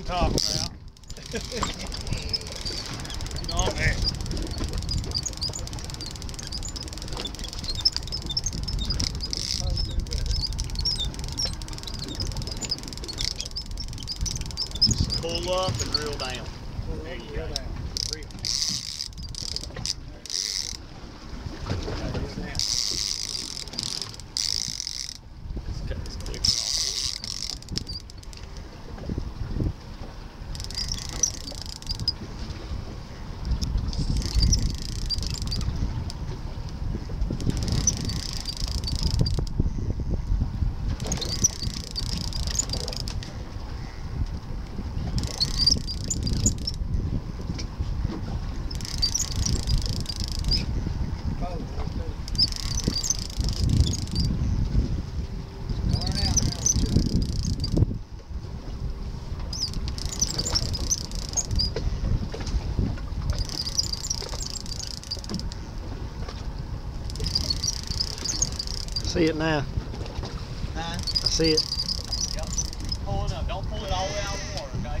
I'm talking about. you know what I mean? Pull up and reel down. See it now. Huh? I see it. Yep. Pull it up. Don't pull it all the way out of the water, okay?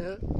ね。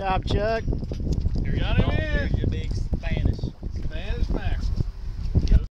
job, Chuck. You got it in.